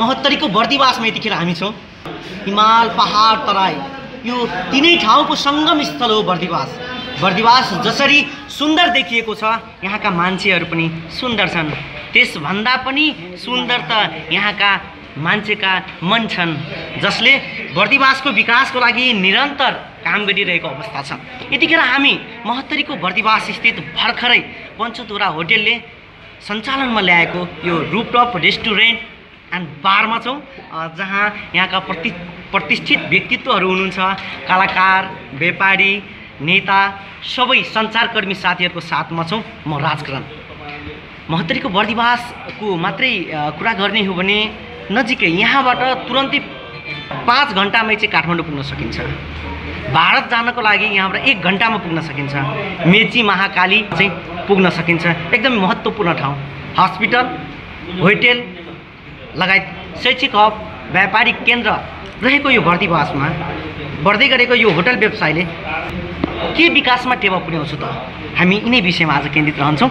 महोत्तरीको बर्दिवासमा यतिखेर हामी छौँ। हिमाल पहाड तराई यो तिनै ठाउँको सङ्गम स्थल हो बर्दिवास बर्दिवास जसरी सुन्दर देखिएको छ यहाँका मान्छेहरू पनि सुन्दर छन्। त्यसभन्दा पनि सुन्दर त यहाँका मान्छेका मन छन् जसले बर्दिवासको विकासको लागि निरन्तर काम गरिरहेको अवस्था छ। यतिखेर हामी महोत्तरीको बर्दिवास स्थित भर्खरै पञ्चतुरा होटेलले सञ्चालनमा ल्याएको यो रुपटप रेस्टुरेन्ट एन्ड बारमा छौँ। जहाँ यहाँका प्रति प्रतिष्ठित व्यक्तित्वहरू हुनुहुन्छ कलाकार व्यापारी नेता सबै सञ्चारकर्मी साथीहरूको साथमा छौँ म राजकरण। महोत्तरीको बर्दिवासको मात्रै कुरा गर्ने हो भने नजिकै यहाँबाट तुरन्तै पाँच घन्टामै चाहिँ काठमाडौँ पुग्न सकिन्छ। भारत जानको लागि यहाँबाट एक घन्टामा पुग्न सकिन्छ। मेची महाकाली चाहिँ पुग्न सकिन्छ। एकदमै महत्त्वपूर्ण ठाउँ। हस्पिटल होटेल लगायत शैक्षिक हब व्यापारिक केन्द्र रहेको यो बर्दिवासमा बढ्दै गरेको यो होटल व्यवसायले के विकासमा टेवा पुर्याउँछु त? हामी यिनै विषयमा आज केन्द्रित रहन्छौँ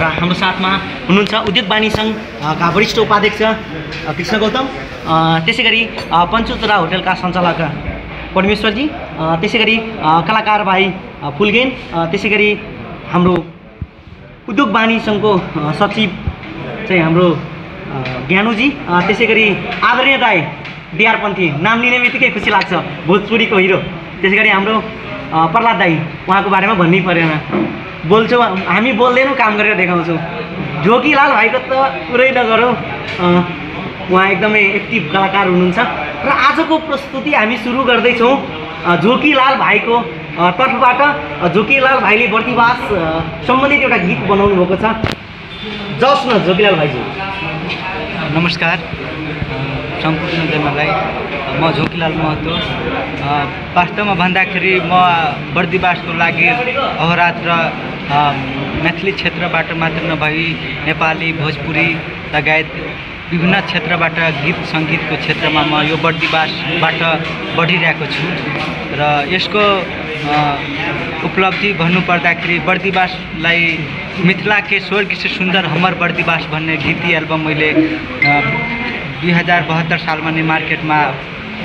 र हाम्रो साथमा हुनुहुन्छ उद्योग वाणी सङ्घका वरिष्ठ उपाध्यक्ष कृष्ण गौतम त्यसै गरी पञ्चोतरा होटलका सञ्चालक परमेश्वरजी त्यसै गरी कलाकार भाइ फुलगेन त्यसै गरी हाम्रो उद्योग वाणी सङ्घको सचिव चाहिँ हाम्रो ज्ञानुजी त्यसै गरी आदरणीय दाई डिआर पन्थी नाम लिने बित्तिकै खुसी लाग्छ। भोजपुरीको हिरो। त्यसै गरी हाम्रो प्रहलाद दाई उहाँको बारेमा भन्नै परेन। बोल्छौँ हामी बोल्दैनौँ काम गरेर देखाउँछौँ। झोकीलाल भाइको त कुरै नगरौँ। उहाँ एकदमै एक्टिभ कलाकार हुनुहुन्छ। र आजको प्रस्तुति हामी सुरु गर्दैछौँ अ, झोकीलाल भाइको तर्फबाट अ, झोकीलाल भाइले बर्दिवास अ, सम्बन्धित एउटा गीत बनाउनु भएको छ। जस न झोकीलाल भाइजी। नमस्कार। सम्पूर्ण जनलाई म झोकीलाल महतो। वास्तवमा भन्दाखेरि म बर्दिवासको लागि अहोरात्र मैथिली क्षेत्रबाट मात्र नभई नेपाली भोजपुरी लगायत विभिन्न क्षेत्रबाट गीत सङ्गीतको क्षेत्रमा म यो बर्दिवासबाट बढिरहेको छु। र यसको उपलब्धि भन्नुपर्दाखेरि बर्दिवासलाई मिथिला के स्वर्ग से सुन्दर हमर बर्दिवास भन्ने गीती एल्बम मैले दुई हजार बहत्तर सालमा नै मार्केटमा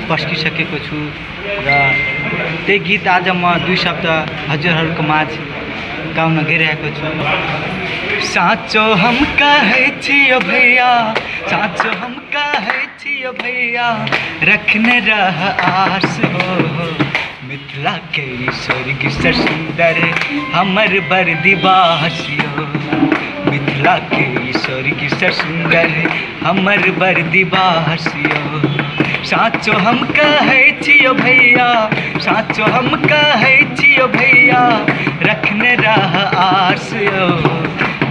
पस्किसकेको छु। र त्यही गीत आज म दुई शब्द हजुरहरूको माझ गाउन गइरहेको छु। साँचो हम भैया साँचो हम रह आस हो। मिथिला के स्वर्ग से सुंदर हमर बर्दिवासियो मिथिला के स्वर्ग से सुंदर हमर बर्दिवासियो साँचो हम कहै छियो भैया, साँचो हम कहै छियो भैया, रखने रह आस यो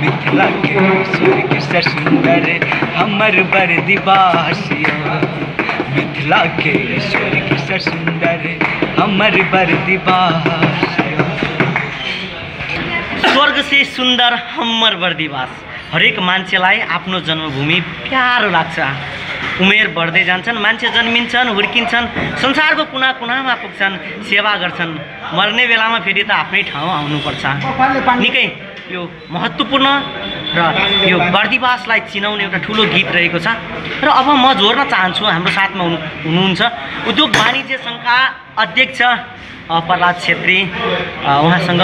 मिथिला के स्वर्ग से सुंदर हमर बर्दिवासियो मिथिला के हमर बर्दिवासियो स्वर्ग से सुन्दर हम्मर बर्दिवास हरेक मान्छेलाई आफ्नो जन्मभूमि प्यारो लाग्छ। उमेर बढ्दै जान्छन् मान्छे जन्मिन्छन् हुर्किन्छन् संसारको कुना कुनामा पुग्छन् सेवा गर्छन्। मर्ने बेलामा फेरि त आफ्नै ठाउँ आउनुपर्छ। निकै यो महत्त्वपूर्ण र यो बर्दिवासलाई चिनाउने एउटा ठुलो गीत रहेको छ। र अब म जोड्न चाहन्छु हाम्रो साथमा हुनु हुनुहुन्छ उद्योग वाणिज्य सङ्घका अध्यक्ष प्रहलाद छेत्री। उहाँसँग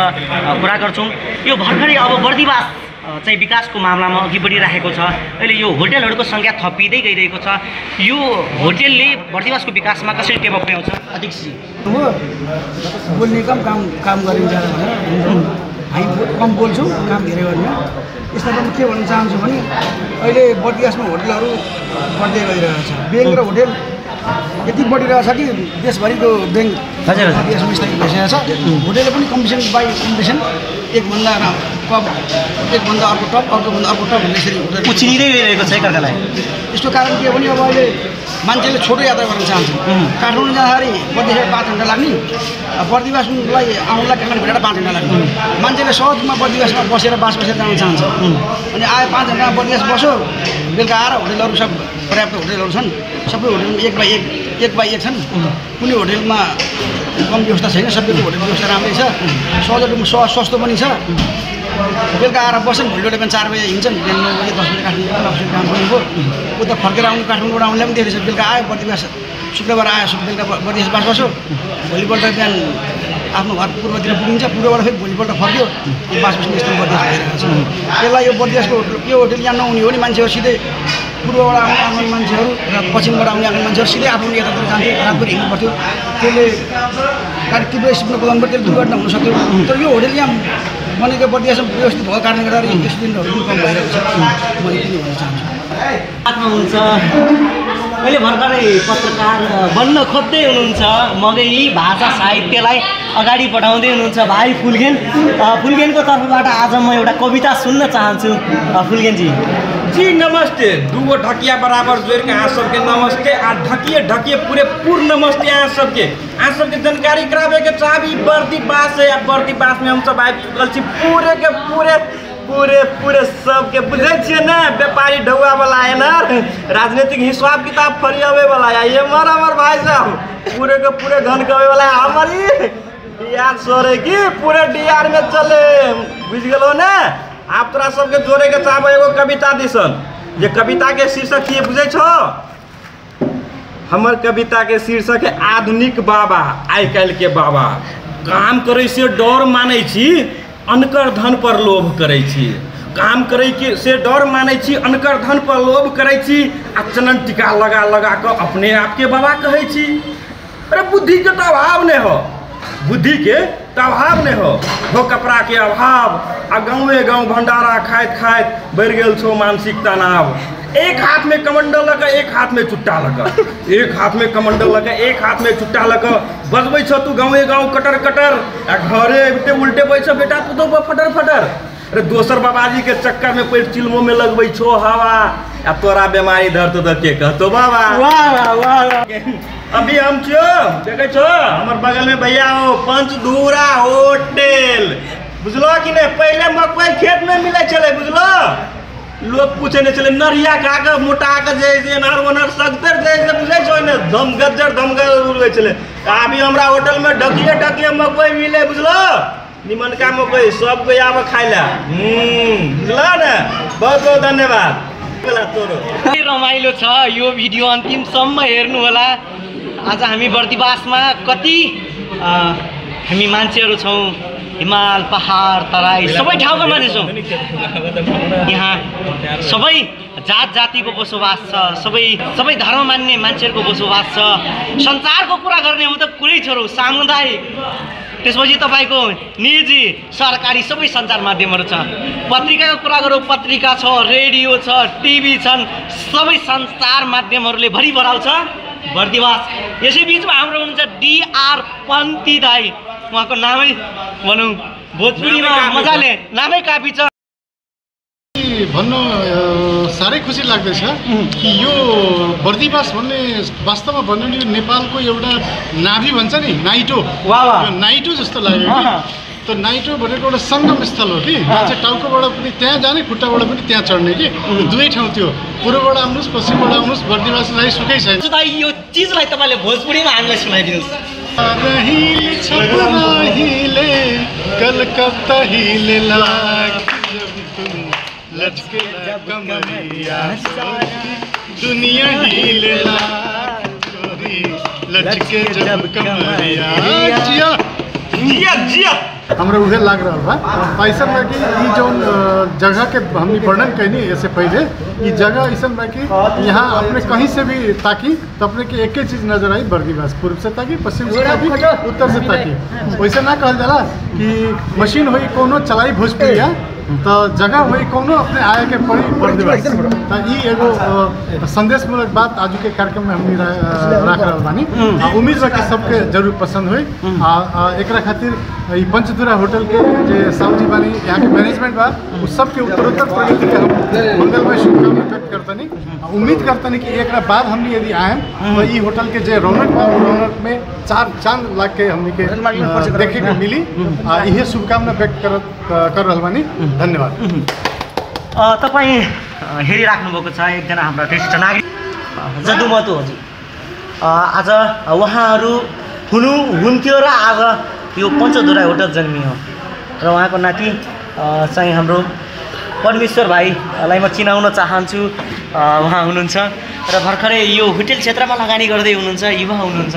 कुरा गर्छौँ। यो भर्खरै अब बर्दिवास चाहिँ विकासको मामलामा अघि बढिरहेको छ। अहिले यो होटेलहरूको सङ्ख्या थपिँदै गइरहेको छ। यो होटेलले बर्दिवासको विकासमा कसरी टेवा पुर्याउँछ अध्यक्षजी हो बोल्ने कम काम गरिन्छ हामी कम बोल्छौँ काम धेरै गर्ने। यसमा म के भन्न चाहन्छु भने अहिले बर्दिवासमा होटेलहरू बढ्दै गइरहेको छ। ब्याङ्क र होटेल यति बढिरहेको छ कि देशभरिको ब्याङ्क भइसकेको छ होटेलले पनि कम्पिटिसन बाई कम्पिटिसन एकभन्दा रा- टप एकभन्दा अर्को टप अर्कोभन्दा अर्को टप भन्ने यसरी उछिनिँदै गइरहेको छ एकअर्कालाई यसको कारण के हो भने अब अहिले मान्छेले छोटो यात्रा गर्न चाहन्छ। उम्. काठमाडौँ जाँदाखेरि बर्दिवास पाँच घन्टा लाग्ने बर्दिवासलाई आउनुलाई काठमाडौँ भेटेर पाँच घन्टा लाग्ने। मान्छेले सहजमा बर्दिवासमा बसेर बास बसेर जान चाहन्छ। अनि आयो पाँच घन्टा बर्दिवास बस्यो बेलुका आएर होटेलहरू सब पर्याप्त होटेलहरू छन्। सबै होटेलमा एक बाई एक एक बाई एक छन्। कुनै होटेलमा कम व्यवस्था छैन सबैको होटेल व्यवस्था राम्रै छ। सजिलो स सस्तो पनि छ। बेलुका आएर बस्छन् भोलिपल्ट बिहान चार बजे हिँड्छन् बिहान नौ बजे दस बजे काठमाडौँ गर्नुभयो उता फर्केर आउनु काठमाडौँबाट आउनुलाई पनि धेरै छ बेलुका आयो बर्दिवास शुक्रबार आयो बेलुका बर्दिवास बास बस्यो। भोलिपल्ट बिहान आफ्नो घर पूर्वतिर पुगिन्छ पूर्वबाट फेरि भोलिपल्ट फर्क्यो। बास बस्ने यस्तो बर्दिवास भइरहेको छ। त्यसलाई यो बर्दिवासको यो होटल यहाँ नहुने हो नि मान्छेहरू सिधै। पूर्वबाट आउने आउने मान्छेहरू र पश्चिमबाट आउने आउने मान्छेहरू सिधै आफ्नो यतातिर जान्थ्यो रातभरि हिँड्नु पर्थ्यो। त्यसले गाडी तीव्र कुदाउनु पर्थ्यो त्यसले दुर्घटना हुनसक्थ्यो तर यो होटल यहाँ बनेको बर्दिवासमा व्यवस्थित भएको कारणले गर्दाखेरि एक्सिडेन्टहरू पनि कम भइरहेको छ मैले किन भन्न चाहन्छु साथमा हुन्छ अहिले भर्खरै पत्रकार बन्न खोज्दै हुनुहुन्छ मगै भाषा साहित्यलाई अगाडि बढाउँदै हुनुहुन्छ भाइ फुल्गेन फुल्गेनको तर्फबाट आज म एउटा कविता सुन्न चाहन्छु फुल्गेनजी जी नमस्ते। दूगो ढकिया बराबर जोड़ के अहाँ सबके नमस्ते। आ ढकिए ढकिए पूरे पूर्ण नमस्ते अहाँ सबके। अहाँ सबके जानकारी कराबे के चाहबी बर्दी बास है। आ बर्दी बास में हम सब आबि चुकल छी पूरे के पूरे पूरे पूरे सबके। बुझे छियै ने व्यापारी ढौआ वाला है ना राजनीतिक हिसाब किताब फरियावे वाला है ये मर हमर भाई साहब पूरे के पूरे घन कवे वाला है हमारी डीआर सोरे की पूरे डीआर में चले। बुझ गेलो ने? आप तोरा सबके जोड़े के चाहबो एगो कविता दिसन। जे कविता के शीर्षक की बुझे छो? हमर कविता के शीर्षक है, आधुनिक बाबा आइ के बाबा। काम करे से डर मानै छी, अनकर धन पर लोभ करै छी। काम करे के से डर मानै छी, अनकर धन पर लोभ करै छी, आ चनन टीका लगा लगा कऽ अपने आप के बाबा कहै छी। अरे बुद्धि के तो अभाव नहीं हो। बुद्धि के अभाव नहीं हो। हो कपड़ा के अभाव। आ गाँवे गाँव भंडारा खाइत खाइत बढ़ गेल छो मानसिक तनाव। एक हाथ में कमंडल लगा, एक हाथ में चुट्टा लगा। एक हाथ में कमंडल लगा, एक हाथ में चुट्टा लगा। बजबै छो तू गाँवे गाँव कटर कटर। आ घरे अबिते उल्टे बैठ बेटा, तू तो फटर फटर। अरे दोसर बाबाजी के चक्कर में पैर चिल्मो में लगबै छो हवा। आ तोरा बीमारी धरतो तो के कहतो बाबा। वाह वाह वाह। अभी हम छो देखे छो? हमर बगल में भैया हो पंचधूरा होटल। बुझलो कि नहीं पहले मकई खेत में मिले चले बुझलो? लोग पूछे नहीं चले नरिया का के मोटा के जे जे नर ओनर सगतर जे जे बुझे छो? ने धम गज्जर धमगर उड़वे चले अभी हमरा होटल में ढकिए ढकिए मकई मिले बुझलो? निमनका मकई सब कोई आवे खाइ ला। हम्म बुझलो ने? बहुत बहुत धन्यवाद। रमाइलो छ यो भिडियो अन्तिमसम्म हेर्नुहोला। आज हामी बर्दिवासमा कति हामी मान्छेहरू छौँ। हिमाल पहाड तराई सबै ठाउँका मान्छे छौँ यहाँ सबै जात जातिको बसोबास छ सबै सबै धर्म मान्ने मान्छेहरूको बसोबास छ। संसारको कुरा गर्ने हो त कुरै छोरो सामुदायिक। त्यसपछि तपाईँको निजी सरकारी सबै सञ्चार माध्यमहरू छ। पत्रिकाको कुरा गरौँ पत्रिका छ रेडियो छ टिभी छन् सबै सञ्चार माध्यमहरूले भरि बढाउँछ बर्दिवास यसै बिचमा हाम्रो हुनुहुन्छ डिआर पन्ती दाई। उहाँको नामै भनौँ भोजपुरीमा। मजाले नामै काफी छ। भन्न साह्रै खुसी लाग्दैछ कि यो बर्दिवास भन्ने वास्तवमा भन्नु नि यो नेपालको एउटा नाभि भन्छ नि नाइटो। नाइटो जस्तो लाग्यो त नाइटो भनेको एउटा सङ्गम स्थल हो कि। मान्छे टाउकोबाट पनि त्यहाँ जाने खुट्टाबाट पनि त्यहाँ चढ्ने कि। दुवै ठाउँ थियो पूर्वबाट आउनुहोस् पश्चिमबाट आउनुहोस् बर्दिवासलाई सुखै छैन। यो चिजलाई तपाईँले भोजपुरीमा हामीलाई सुनाइदिनुहोस्। हिले कलकत्ता हिले लाग। लचके कमरिया दुनिया हिले लाग छोरी लचके जब कमरिया। जिया। जिया जिया। हमरा उहे लाग रहल बा। ऐसा बा कि ई जौन जगह के हमनी वर्णन कैनी ऐसे पहले ई जगह ऐसा बा कि यहाँ अपने कहीं से भी ताकि तो अपने के एके चीज़ नज़र आई बर्दीवास पूर्व से ताकि पश्चिम से ताकी उत्तर से ताकी। वैसे ना कहल जाला कि मशीन होई कोनो चलाई भोजपुरिया। तो जगह होई कोनो अपने आए के पड़ी तो ई एगो संदेशमूलक बात आज के कार्यक्रम में हमनी अ, राख रहल बानी उम्मीद बा कि सबके ज़रूर पसंद होई। आ आ, एकरा खातिर ई पंचधुरा होटल के जे साहू जी बानी यहाँ के मैनेजमेंट बा उ सबके उत्तरोत्तर प्रगति के हम मंगलमय शुभकामना व्यक्त करतनी उम्मीद करतनी कि एकरा बाद हमनी यदि आएम तो ई होटल के जे रौनक बा रौनक में चार चाँद लाग के हमनी के देखे के मिली। आ इहे शुभकामना व्यक्त कर रहल बानी। धन्यवाद। तपाईँ अ, हेरिराख्नु भएको छ एकजना हाम्रा वरिष्ठ नागरिक। जदुमतु हजुर। आज उहाँहरू हुनु हुन्थ्यो र आज यो पञ्चधुरा होटल जन्मियो। र उहाँको नाति चाहिँ हाम्रो परमेश्वर भाइलाई म चिनाउन चाहन्छु। उहाँ हुनुहुन्छ। र भर्खरै यो होटेल क्षेत्रमा लगानी गर्दै हुनुहुन्छ युवा हुनुहुन्छ।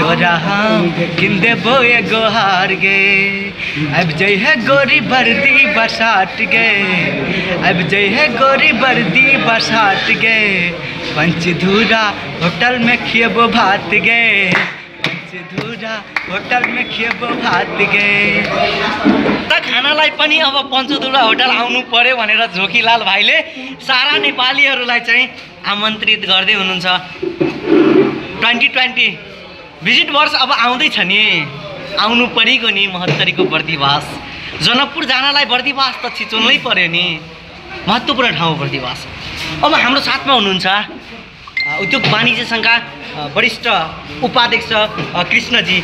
तोरा हम किन देबो ये गोहार गए अब जय है गोरी बर्दी बस हट गए अब जय है गोरी बर्दी बस हट गए पंचधूरा होटल में खिएबो भात गए पंचधूरा होटल में खिएबो भात गए त खानालाई पनि अब पञ्चदुर्गा होटल आउनु पर्यो भनेर झोकीलाल भाइले सारा नेपालीहरूलाई चाहिँ आमन्त्रित गर्दै हुनुहुन्छ। Twenty twenty. भिजिट वर्ष अब आउँदैछ नि। आउनु परेको नि महोत्तरीको बर्दिवास। जनकपुर जानलाई बर्दिवास त छिचोल्नै पर्यो नि। महत्त्वपूर्ण ठाउँ बर्दिवास। अब हाम्रो साथमा हुनुहुन्छ उद्योग वाणिज्य सङ्घका वरिष्ठ उपाध्यक्ष कृष्णजी।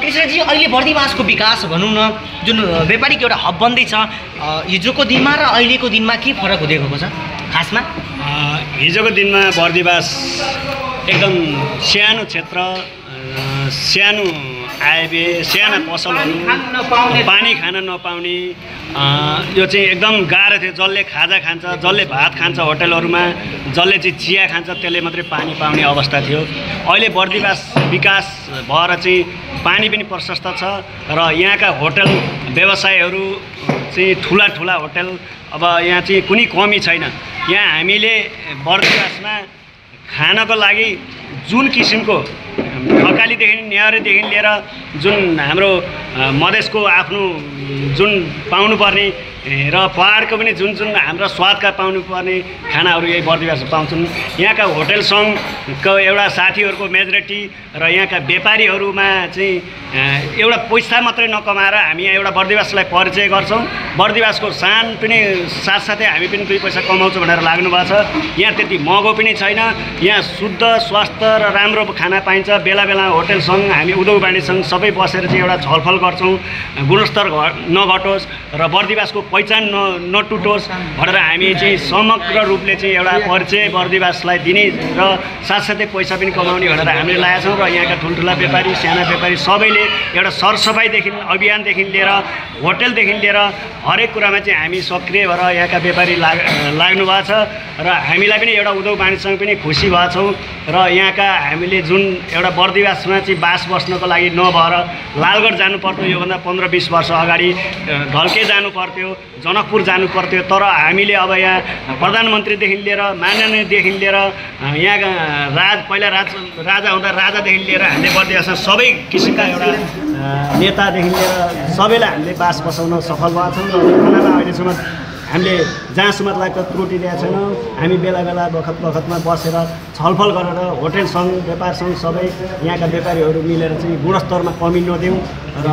कृष्णजी अहिले बर्दिवासको विकास भनौँ न जुन व्यापारिक एउटा हब बन्दैछ हिजोको दिनमा र अहिलेको दिनमा के फरक हुँदै गएको छ? खासमा? हिजोको दिनमा बर्दिवास एकदम सानो क्षेत्र सानो आयव्यय साना पसलहरू पानी खान नपाउने यो चाहिँ एकदम गाह्रो थियो। जसले खाजा खान्छ जसले भात खान्छ होटलहरूमा जसले चाहिँ चिया खान्छ त्यसले मात्रै पानी पाउने अवस्था थियो। अहिले बर्दिवास विकास भएर चाहिँ पानी पनि प्रशस्त छ र यहाँका होटल व्यवसायहरू चाहिँ ठुला ठुला होटल अब यहाँ चाहिँ कुनै कमी छैन। यहाँ हामीले बर्दिवासमा खानको लागि जुन किसिमको थकालीदेखि नेहरीदेखि लिएर जुन हाम्रो मधेसको आफ्नो जुन पाउनुपर्ने र पहाडको पनि जुन जुन हाम्रा स्वादका पाउनुपर्ने खानाहरू यही बर्दिवासमा पाउँछन्। यहाँका होटल सङ्घको एउटा साथीहरूको मेजोरिटी र यहाँका व्यापारीहरूमा चाहिँ एउटा पैसा मात्रै नकमाएर हामी यहाँ एउटा बर्दिवासलाई परिचय गर्छौँ। बर्दिवासको सान पनि साथसाथै हामी पनि दुई पैसा कमाउँछौँ भनेर लाग्नु भएको छ। यहाँ त्यति महँगो पनि छैन। यहाँ शुद्ध स्वास्थ्य र राम्रो खाना पाइन्छ। बेला बेला होटल सङ्घ हामी उद्योग वाणिज्य सङ्घ सबै बसेर चाहिँ एउटा छलफल गर्छौँ। गुणस्तर घ- नघटोस्। र बर्दिवासको पहिचान न नटुटोस् भनेर हामी चाहिँ समग्र रूपले चाहिँ एउटा परिचय बर्दिवासलाई दिने र साथसाथै पैसा पनि कमाउने भनेर हामीले लागेका छौँ र यहाँका ठुल्ठुला व्यापारी साना व्यापारी सबैले एउटा सरसफाइदेखि अभियानदेखि लिएर होटलदेखि लिएर हरेक कुरामा चाहिँ हामी सक्रिय भएर यहाँका व्यापारी लाग लाग्नु भएको छ र हामीलाई पनि एउटा उद्योग वाणिज्यसँग पनि खुसी भएको छौँ र यहाँका हामीले जुन एउटा बर्दिवासमा चाहिँ बास बस्नको लागि नभएर लालगढ जानु पर्थ्यो योभन्दा पन्ध्र बिस वर्ष अगाडि अ, जानु पर्थ्यो जनकपुर जानु पर्थ्यो। तर हामीले अब यहाँ प्रधानमन्त्रीदेखि लिएर माननीयदेखि लिएर अ, यहाँका राज पहिला राज राजा हुँदा राजादेखि लिएर हामीले बर्दिवासमा सबै किसिमका एउटा नेतादेखि लिएर सबैलाई हामीले बास बसाउन सफल भएको छौँ। र अहिलेसम्म हामीले जहाँसम्म लाग्दो त्रुटि ल्याएको छैनौँ हामी बेला बेला बखत बखतमा बसेर छलफल गरेर होटेल सङ्घ व्यापार सङ्घ सबै यहाँका व्यापारीहरू मिलेर चाहिँ गुणस्तरमा कमी नदेऊ र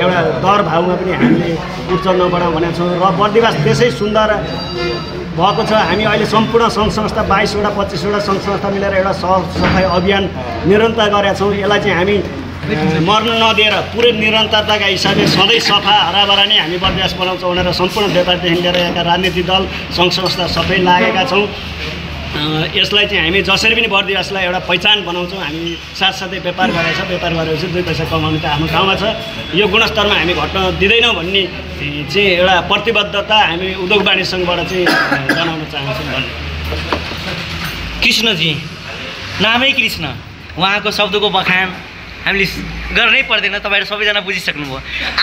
एउटा दर भाउमा पनि हामीले उच्च नबढाउँ भनेको र बर्दिवास त्यसै सुन्दर भएको छ। हामी अहिले सम्पूर्ण सङ्घ संस्था बाइसवटा पच्चिसवटा सङ्घ संस्था मिलेर एउटा सफाइ अभियान निरन्तर गरेका छौँ। यसलाई चाहिँ हामी मर्न नदिएर पुरै निरन्तरताका हिसाबले सधैँ सफा हराभरा नै हामी बर्दिवास बनाउँछौँ भनेर सम्पूर्ण व्यापारदेखि लिएर यहाँका राजनीतिक दल सङ्घ संस्था सबै लागेका छौँ। यसलाई चाहिँ हामी जसरी पनि बर्दिवासलाई एउटा पहिचान बनाउँछौँ। हामी साथसाथै व्यापार गरेर छ। व्यापार गरेपछि दुई पैसा कमाउनु त आफ्नो ठाउँमा छ। यो गुणस्तरमा हामी घट्न दिँदैनौँ भन्ने चाहिँ एउटा प्रतिबद्धता हामी उद्योग वाणिज्य सङ्घबाट चाहिँ जनाउन चाहन्छौँ भन्ने। कृष्णजी नामै कृष्ण। उहाँको शब्दको बखान हामीले गर्नै पर्दैन तपाईँहरू सबैजना बुझिसक्नुभयो।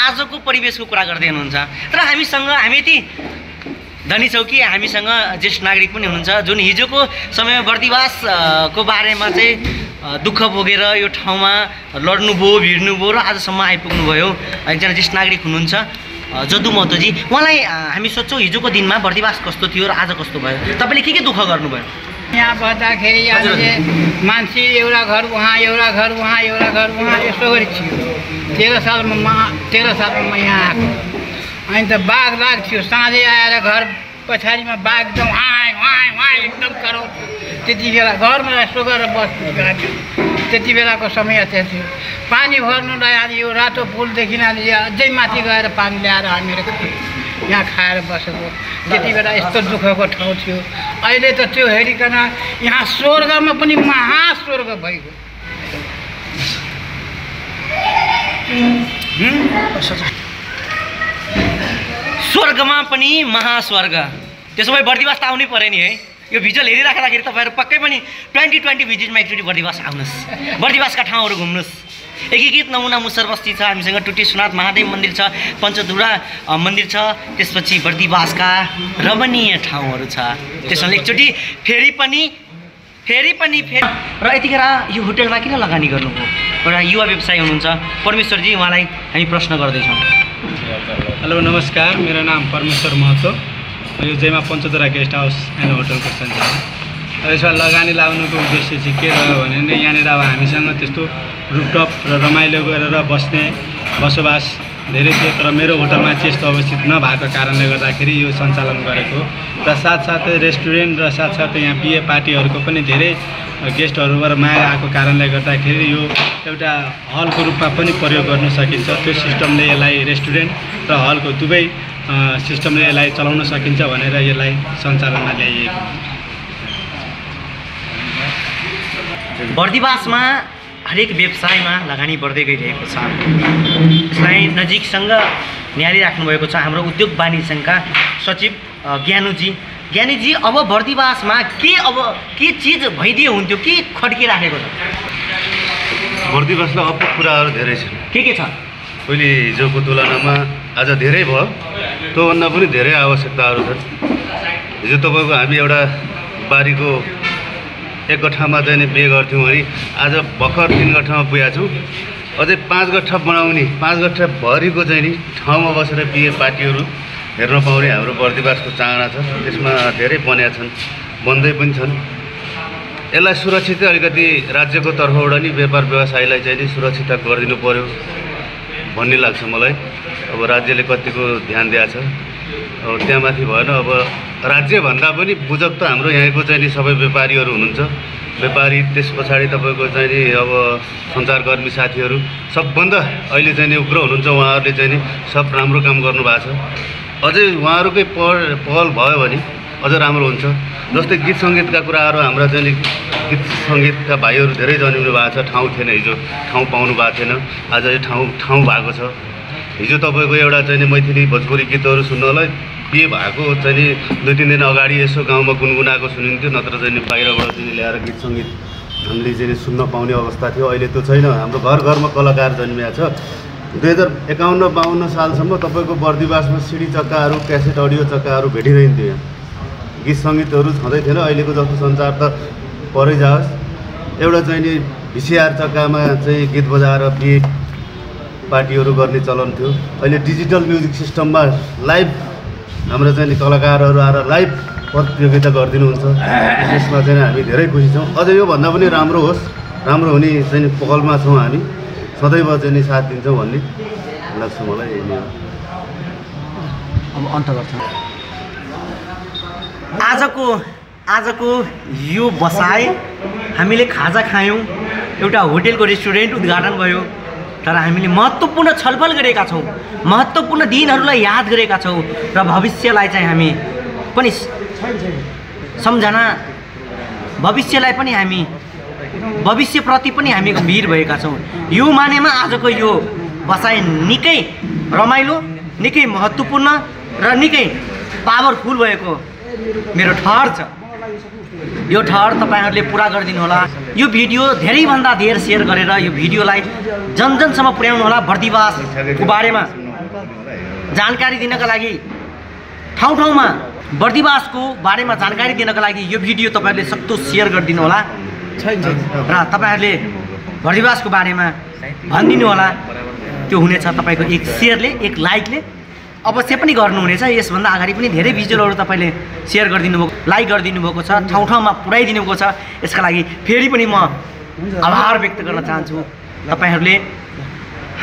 आजको परिवेशको कुरा गर्दै हुनुहुन्छ। तर हामीसँग हामी यति धनी छौँ कि हामीसँग ज्येष्ठ नागरिक पनि हुनुहुन्छ जुन हिजोको समयमा बर्दिवास अ, को बारेमा चाहिँ दुःख भोगेर यो ठाउँमा लड्नुभयो भिड्नुभयो र आजसम्म आइपुग्नुभयो। एकजना ज्येष्ठ नागरिक हुनुहुन्छ जदु महतोजी। उहाँलाई हामी सोध्छौँ हिजोको दिनमा बर्दिवास कस्तो थियो र आज कस्तो भयो? तपाईँले के के दुःख गर्नुभयो? यहाँ बस्दाखेरि हामीले मान्छे एउटा घर उहाँ एउटा घर उहाँ एउटा घर उहाँ यसो गरी थियो। तेह्र सालमा म तेह्र सालमा म यहाँ आएको। अनि त बाघ लाग थियो साँझै आएर घर पछाडिमा बाघ एकदम वाइ वाइ वाइ एकदम कराउँथ्यो। त्यति बेला घरमा यसो गरेर गाडी त्यति बेलाको समय त्यहाँ थियो। पानी भर्नुलाई आज यो रातो पुलदेखि यहाँ अझै माथि गएर पानी ल्याएर हामीहरू यहाँ खाएर बसेको। त्यति बेला यस्तो दुःखको ठाउँ थियो। अहिले त त्यो हेरिकन यहाँ स्वर्गमा पनि महास्वर्ग भइगयो। स्वर्गमा पनि महास्वर्ग। त्यसो भए बर्दिवास त आउनै पऱ्यो नि है। यो भिजुअल हेरिराख्दाखेरि तपाईँहरू पक्कै पनि ट्वेन्टी ट्वेन्टी भिजिटमा एकचोटि बर्दिवास आउनुहोस्। बर्दिवासका ठाउँहरू घुम्नुहोस्। एकीकृत नमुना मुसर बस्ती छ हामीसँग टुटी सुनाथ महादेव मन्दिर छ पञ्चधुरा मन्दिर छ त्यसपछि बर्दिवासका रमणीय ठाउँहरू छ। त्यसमा एकचोटि फेरि पनि फेरि पनि फेरि र यतिखेर यो होटेलमा किन लगानी गर्नुभयो? एउटा युवा व्यवसायी हुनुहुन्छ परमेश्वरजी उहाँलाई हामी प्रश्न गर्दैछौँ। हेलो नमस्कार मेरो नाम परमेश्वर महतो। यो जयमा पञ्चतरा गेस्ट हाउस एन्ड होटलको सञ्चालन। यसमा लगानी लगाउनुको उद्देश्य चाहिँ के रह्यो भने यहाँनिर अब हामीसँग त्यस्तो रुपटप र रमाइलो गरेर बस्ने बसोबास धेरै थियो तर मेरो होटलमा यस्तो अवस्थित नभएको कारणले गर्दाखेरि यो सञ्चालन गरेको र साथसाथै रेस्टुरेन्ट र साथसाथै यहाँ बिहे पार्टीहरूको पनि धेरै गेस्टहरूबाट माग आएको कारणले गर्दाखेरि यो एउटा हलको रूपमा पनि प्रयोग गर्न सकिन्छ। त्यो सिस्टमले यसलाई रेस्टुरेन्ट र हलको दुवै सिस्टमले यसलाई चलाउन सकिन्छ भनेर यसलाई सञ्चालनमा ल्याइएको। बर्दिवासमा हरेक व्यवसायमा लगानी बढ्दै गइरहेको छ। यसलाई नजिकसँग निहालिराख्नु भएको छ हाम्रो उद्योग वाणिज्य सङ्घका सचिव ज्ञानुजी। ज्ञानीजी अब बर्दिवासमा के अब के चिज भइदियो हुन्थ्यो के खड्किराखेको छ? बर्दिवासमा अप कुराहरू धेरै छन्। के के छ? पहिले हिजोको तुलनामा आज धेरै भयो। त्योभन्दा पनि धेरै आवश्यकताहरू छन्। हिजो तपाईँको हामी एउटा बारीको एक गठामा चाहिँ बिहे गर्थ्यौँ भने आज भर्खर तिन गठामा पुगेका छौँ। अझै पाँच गठा बनाउने पाँच गठा भरिको चाहिँ नि ठाउँमा बसेर बिहे पार्टीहरू हेर्न पाउने हाम्रो बर्दिवासको चाहना छ। त्यसमा धेरै बनेका छन् बन्दै पनि छन्। यसलाई सुरक्षित अलिकति राज्यको तर्फबाट नि व्यापार व्यवसायलाई चाहिँ नि सुरक्षित गरिदिनु पऱ्यो भन्ने लाग्छ मलाई। अब राज्यले कतिको ध्यान दिएको छ। त्यहाँमाथि भएन अब राज्यभन्दा पनि बुझक त हाम्रो यहाँको चाहिँ नि सबै व्यापारीहरू हुनुहुन्छ। व्यापारी त्यस पछाडि तपाईँको चाहिँ नि अब सञ्चारकर्मी साथीहरू सबभन्दा अहिले चाहिँ नि उग्र हुनुहुन्छ उहाँहरूले चाहिँ नि सब राम्रो काम गर्नुभएको छ। अझै उहाँहरूकै पहल पहल भयो भने अझ राम्रो हुन्छ। जस्तै गीत सङ्गीतका कुराहरू हाम्रा चाहिँ नि गीत सङ्गीतका भाइहरू धेरै जन्मिनु भएको छ। ठाउँ थिएन हिजो ठाउँ पाउनु भएको थिएन। आज ठाउँ ठाउँ भएको छ। हिजो तपाईँको एउटा चाहिँ नि मैथिली भोजपुरी गीतहरू सुन्नलाई। बिहे भएको? चाहिँ नि दुई तिन दिन अगाडि यसो गाउँमा गुनगुनाएको सुनिन्थ्यो नत्र चाहिँ नि बाहिरबाट चाहिँ ल्याएर गीत सङ्गीत हामीले चाहिँ सुन्न पाउने अवस्था थियो। अहिले त्यो छैन। हाम्रो घर घरमा कलाकार जन्मिएको छ। दुई हजार एकाउन्न बाहन्न सालसम्म तपाईँको बर्दिवासमा सिडी चक्काहरू क्यासेट अडियो चक्काहरू भेटिरहन्थ्यो। यहाँ गीत सङ्गीतहरू छँदै थिएन। अहिलेको जस्तो सञ्चार त परै जाओस्। एउटा चाहिँ नि भिसिआर चक्कामा चाहिँ गीत बजाएर बिहे पार्टीहरू गर्ने चलन थियो। अहिले डिजिटल म्युजिक सिस्टममा लाइभ हाम्रो चाहिँ कलाकारहरू आएर लाइभ प्रतियोगिता गरिदिनुहुन्छ। त्यसमा चाहिँ हामी धेरै खुसी छौँ। अझ योभन्दा पनि राम्रो होस् राम्रो हुने चाहिँ पहलमा छौँ हामी। सदैव चाहिँ नि साथ दिन्छौँ भन्ने लाग्छ मलाई अब अन्त गर्छौँ। आजको आजको यो बसाइ हामीले खाजा खायौँ। एउटा होटेलको रेस्टुरेन्ट उद्घाटन भयो। तर हामीले महत्त्वपूर्ण छलफल गरेका छौँ। महत्त्वपूर्ण दिनहरूलाई याद गरेका छौँ र भविष्यलाई चाहिँ हामी पनि सम्झना भविष्यलाई पनि हामी भविष्यप्रति पनि हामी गम्भीर भएका छौँ। यो मानेमा आजको यो बसाइ निकै रमाइलो निकै महत्त्वपूर्ण र निकै पावरफुल भएको मेरो ठहर छ। यो ठहर तपाईँहरूले पुरा गरिदिनु होला। यो भिडियो धेरैभन्दा धेर सेयर गरेर यो भिडियोलाई जन जनसम्म पुर्याउनु होला बर्दिवासको बारेमा। जानकारी दिनका लागि ठाउँ ठाउँमा बर्दिवासको बारेमा जानकारी दिनका लागि यो भिडियो तपाईँहरूले सक्दो सेयर गरिदिनु होला। र तपाईँहरूले बर्दिवासको बारेमा भनिदिनु होला। त्यो हुनेछ तपाईँको एक सेयरले एक लाइकले। अवश्य पनि गर्नुहुनेछ। यसभन्दा अगाडि पनि धेरै भिजुअलहरू तपाईँले सेयर गरिदिनु भएको लाइक गरिदिनु भएको छ ठाउँ ठाउँमा पुऱ्याइदिनु भएको छ। यसका लागि फेरि पनि म आभार व्यक्त गर्न चाहन्छु। तपाईँहरूले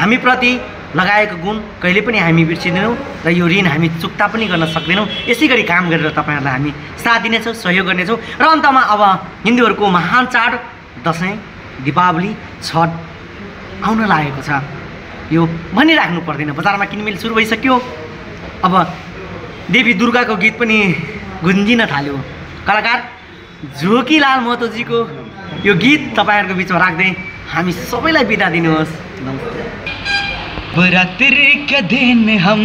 हामीप्रति लगाएको गुण कहिले पनि हामी बिर्सिँदैनौँ र यो ऋण हामी चुक्ता पनि गर्न सक्दैनौँ। यसै गरी काम गरेर तपाईँहरूलाई हामी साथ दिनेछौँ सहयोग गर्नेछौँ। र अन्तमा अब हिन्दूहरूको महान चाड दसैँ दीपावली छठ आउन लागेको छ। यो भनिराख्नु पर्दैन। बजारमा किनमेल सुरु भइसक्यो। अब देवी दुर्गाको गीत पनि गुन्जिन थाल्यो। कलाकार झोकीलाल महतोजीको यो गीत तपाईँहरूको बिचमा राख्दै हामी सबैलाई बिदा दिनुहोस्। नवरात्रि के दिन हम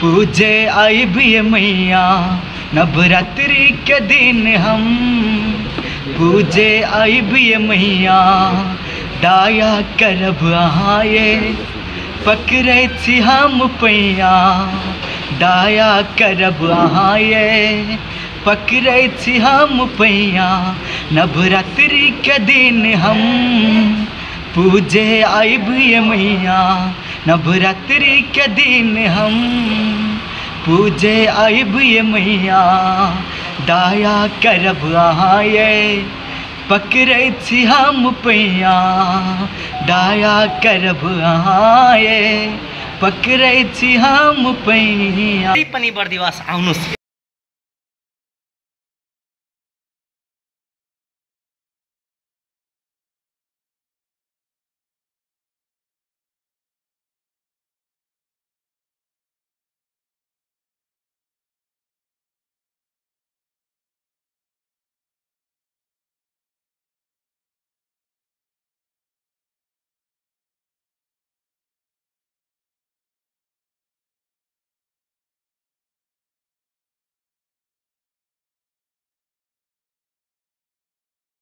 पूजे आई भी मैया। नवरात्रि के दिन हम पूजे आई भी मैया। दाया करब आए। पकड़े छी हम पैया दाया करब आए पकड़े छी हम पैया, नवरात्रि के दिन हम पूजे आई भी मैया। नवरात्रि के दिन हम पूजे आई भी मैया दाया करब आए पकड़े छी हम पैया दाया करब आए पकड़े छी हम पैया पनि बर्दिवास आउनुहोस्